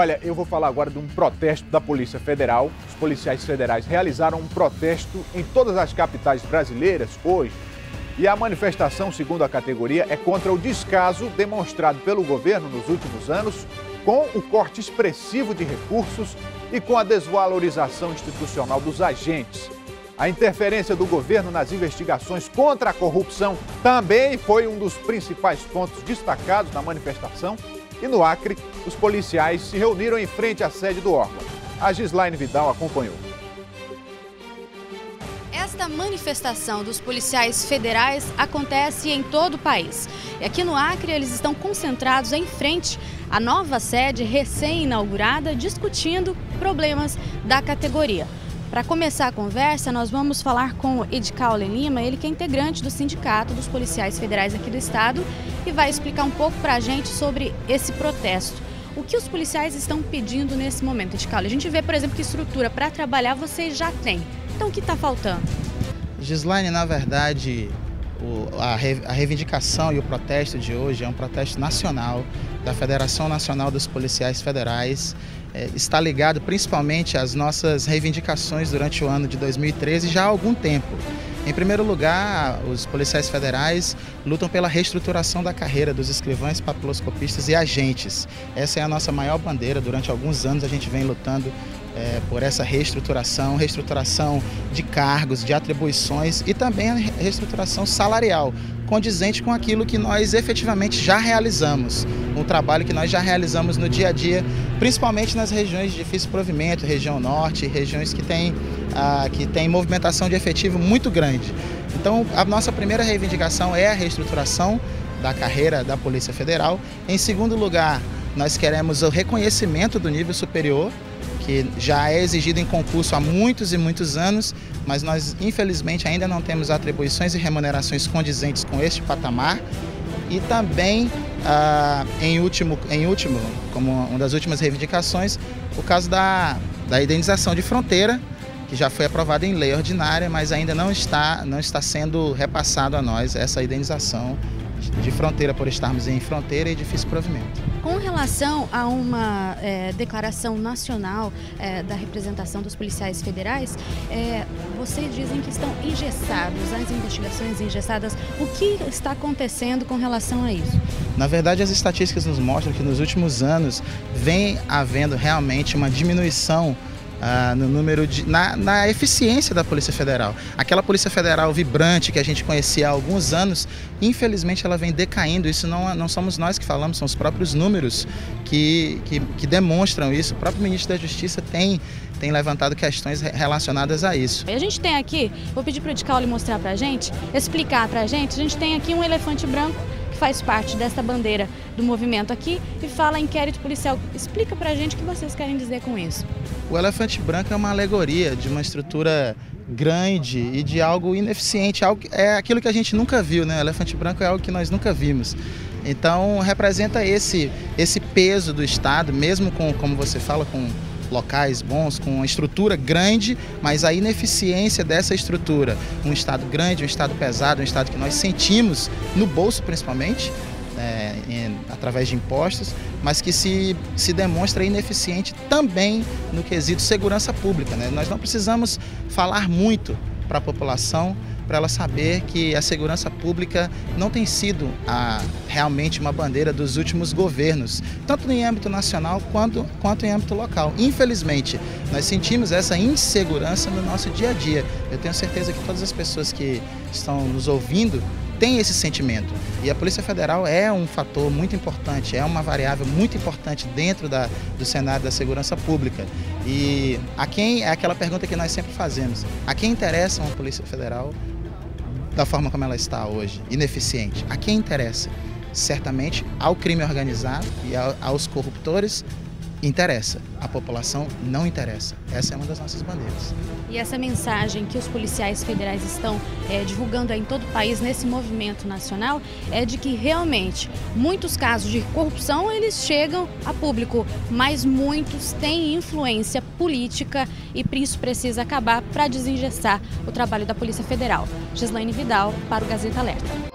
Olha, eu vou falar agora de um protesto da Polícia Federal. Os policiais federais realizaram um protesto em todas as capitais brasileiras hoje. E a manifestação, segundo a categoria, é contra o descaso demonstrado pelo governo nos últimos anos com o corte expressivo de recursos e com a desvalorização institucional dos agentes. A interferência do governo nas investigações contra a corrupção também foi um dos principais pontos destacados na manifestação e no Acre, os policiais se reuniram em frente à sede do órgão. A Gislaine Vidal acompanhou. Esta manifestação dos policiais federais acontece em todo o país. E aqui no Acre, eles estão concentrados em frente à nova sede recém-inaugurada, discutindo problemas da categoria. Para começar a conversa, nós vamos falar com o Edcaule Lima, ele que é integrante do Sindicato dos Policiais Federais aqui do Estado e vai explicar um pouco para a gente sobre esse protesto. O que os policiais estão pedindo nesse momento, Edcaule? A gente vê, por exemplo, que estrutura para trabalhar vocês já têm. Então, o que está faltando? Gislaine, na verdade, a, reivindicação e o protesto de hoje é um protesto nacional da Federação Nacional dos Policiais Federais é, está ligado principalmente às nossas reivindicações durante o ano de 2013 já há algum tempo. Em primeiro lugar, os policiais federais lutam pela reestruturação da carreira dos escrivães, papiloscopistas e agentes. Essa é a nossa maior bandeira. Durante alguns anos a gente vem lutando é, por essa reestruturação, reestruturação de cargos, de atribuições e também a reestruturação salarial, condizente com aquilo que nós efetivamente já realizamos, um trabalho que nós já realizamos no dia a dia, principalmente nas regiões de difícil provimento, região norte, regiões que têm, ah, que têm movimentação de efetivo muito grande. Então, a nossa primeira reivindicação é a reestruturação da carreira da Polícia Federal. Em segundo lugar, nós queremos o reconhecimento do nível superior, que já é exigido em concurso há muitos e muitos anos, mas nós infelizmente ainda não temos atribuições e remunerações condizentes com este patamar. E também, ah, em, último, em último, como uma das últimas reivindicações, o caso da, da indenização de fronteira, que já foi aprovada em lei ordinária, mas ainda não está, não está sendo repassado a nós essa indenização de fronteira por estarmos em fronteira e difícil provimento. Com relação a uma é, declaração nacional é, da representação dos policiais federais, é, vocês dizem que estão engessados, as investigações engessadas. O que está acontecendo com relação a isso? Na verdade, as estatísticas nos mostram que nos últimos anos vem havendo realmente uma diminuição ah, no número de. Na, na, eficiência da Polícia Federal. Aquela Polícia Federal vibrante que a gente conhecia há alguns anos, infelizmente ela vem decaindo. Isso não, não somos nós que falamos, são os próprios números que, que, que demonstram isso. O próprio ministro da Justiça tem tem levantado questões relacionadas a isso. A gente tem aqui, vou pedir para o Edcaule mostrar para a gente, explicar para a gente, a gente tem aqui um elefante branco que faz parte dessa bandeira do movimento aqui e fala inquérito policial. Explica para a gente o que vocês querem dizer com isso. O elefante branco é uma alegoria de uma estrutura grande e de algo ineficiente, algo, é aquilo que a gente nunca viu, né? O elefante branco é algo que nós nunca vimos. Então representa esse esse peso do Estado, mesmo com, como você fala, com locais bons, com uma estrutura grande, mas a ineficiência dessa estrutura, um Estado grande, um Estado pesado, um Estado que nós sentimos no bolso principalmente, é, em, através de impostos, mas que se, se demonstra ineficiente também no quesito segurança pública. Né? Nós não precisamos falar muito para a população para ela saber que a segurança pública não tem sido a, realmente uma bandeira dos últimos governos, tanto em âmbito nacional quanto, quanto em âmbito local. Infelizmente, nós sentimos essa insegurança no nosso dia a dia. Eu tenho certeza que todas as pessoas que estão nos ouvindo tem esse sentimento. E a Polícia Federal é um fator muito importante, é uma variável muito importante dentro da, do cenário da segurança pública. E a quem é aquela pergunta que nós sempre fazemos: a quem interessa uma Polícia Federal da forma como ela está hoje, ineficiente? A quem interessa? Certamente ao crime organizado e aos corruptores interessa, a população não interessa. Essa é uma das nossas bandeiras. E essa mensagem que os policiais federais estão é, divulgando em todo o país nesse movimento nacional é de que realmente muitos casos de corrupção eles chegam a público, mas muitos têm influência política e isso precisa acabar para desengessar o trabalho da Polícia Federal. Gislaine Vidal para o Gazeta Alerta.